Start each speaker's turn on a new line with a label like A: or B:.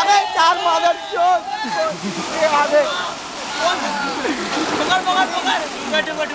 A: आ गए चार मादर चोट ये आ गए
B: पकड़ पकड़ पकड़